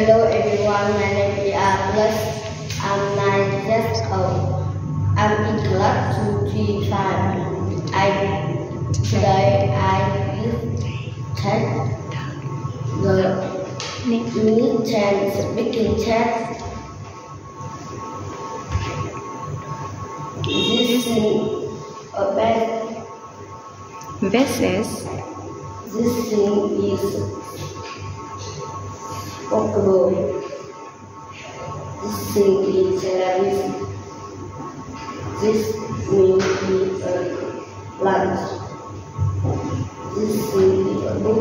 Hello everyone, my name is uh, Alex. I'm nine years old. I'm in class two, three, five. I today I will take the unit ten speaking test. This is a best. This is This thing is walkable. This thing is television. This will be a lunch. This thing is a book.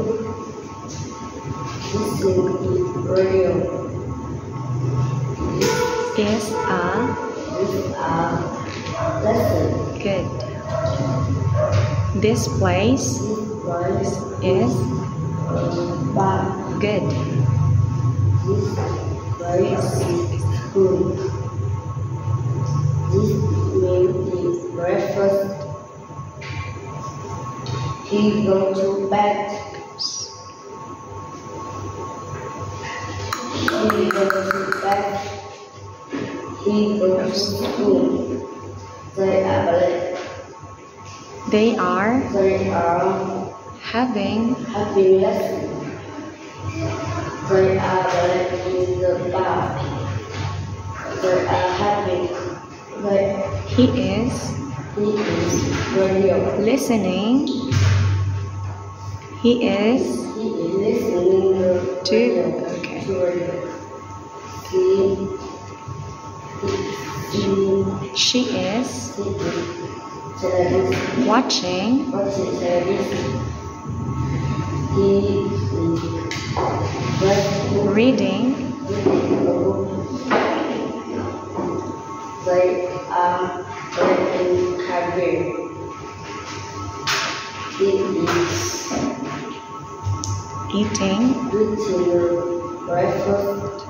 This thing is radio. is a This is a good. This place This is bar. good. Is good. This will be breakfast. He go to bed. He go to bed. He go to school. They are. They are They are having having lesson. They are late in the bar. They are having. They he is He is radio. listening. He is He is listening to okay. To radio. He, he, she is he is television. watching Watching reading. They are playing career. He eating eating breakfast.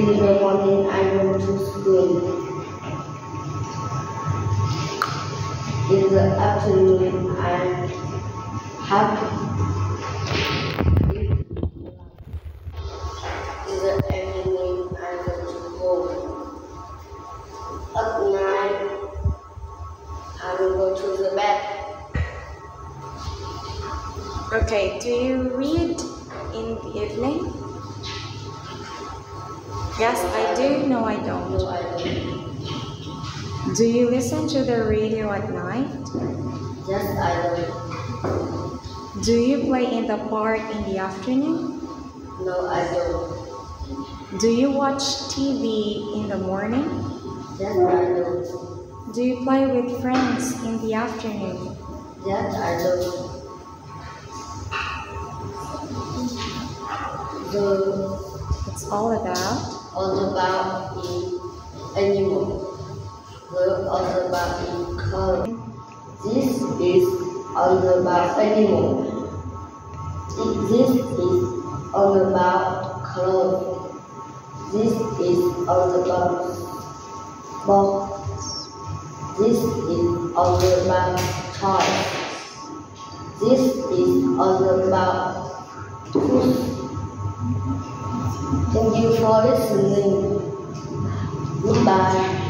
In the morning, I go to school. In the afternoon, I'm happy. Will go to the bed. Okay, do you read in the evening? Yes, I do. No, I don't. No, I don't. Do you listen to the radio at night? Yes, I don't. Do you play in the park in the afternoon? No, I don't. Do you watch TV in the morning? Yes, I don't. Do you play with friends in the afternoon? Yes, I don't. The It's all about all about the animal. The all about the color. This is all about animal. This is all about color. This is all about box. This is all about toys. This is all about food. Thank you for listening. Goodbye.